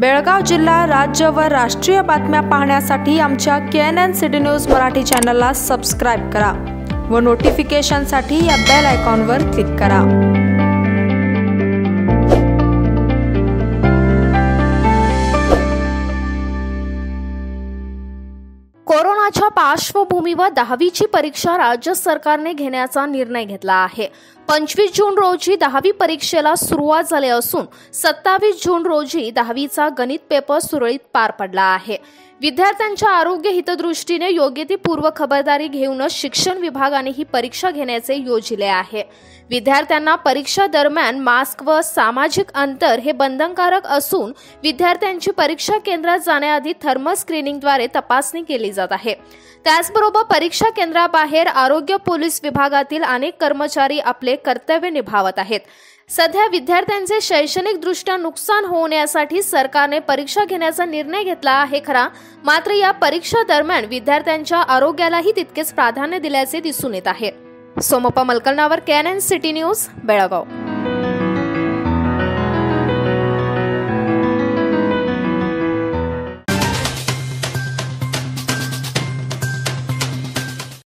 बेळगाव जिल्हा राज्य व राष्ट्रीय बातम्या पाहण्यासाठी आमच्या K N N city news Marathi चॅनलला सबस्क्राईब करा व नोटिफिकेशनसाठी या बेल आयकॉनवर क्लिक करा. कोरोनाच्या पार्श्वभूमीवर दहावीची परीक्षा राज्य सरकारने घेण्याचा निर्णय घेतला आहे. पंचवीस जून रोजी दहावी परीक्षेला सुरुवात झाली असून सत्तावीस जून रोजी दहावीचा गणित पेपर सुरळीत पार पडला आहे. विद्यार्थ्यांच्या आरोग्य हितदृष्टीने योग्य ती पूर्व खबरदारी घेऊनच शिक्षण विभागाने ही परीक्षा घेण्याचे योजिले आहे. विद्यार्थ्यांना परीक्षा दरम्यान मास्क व सामाजिक अंतर हे बंधनकारक असून विद्यार्थ्यांची परीक्षा केंद्रात जाण्याआधी थर्मल स्क्रीनिंगद्वारे तपासणी केली जात आहे. त्याचबरोबर परीक्षा केंद्राबाहेर आरोग्य पोलीस विभागातील अनेक कर्मचारी आपले कर्तव्य निभावत आहेत. सध्या विद्यार्थ्यांचे शैक्षणिक दृष्ट्या नुकसान होऊ सरकारने परीक्षा घेण्याचा निर्णय घेतला आहे खरा. मात्र या परीक्षा दरम्यान विद्यार्थ्यांच्या आरोग्यालाही तितकेच प्राधान्य दिल्याचे दिसून येत आहे. Somappa Malkalnavar K N city news Belagavi.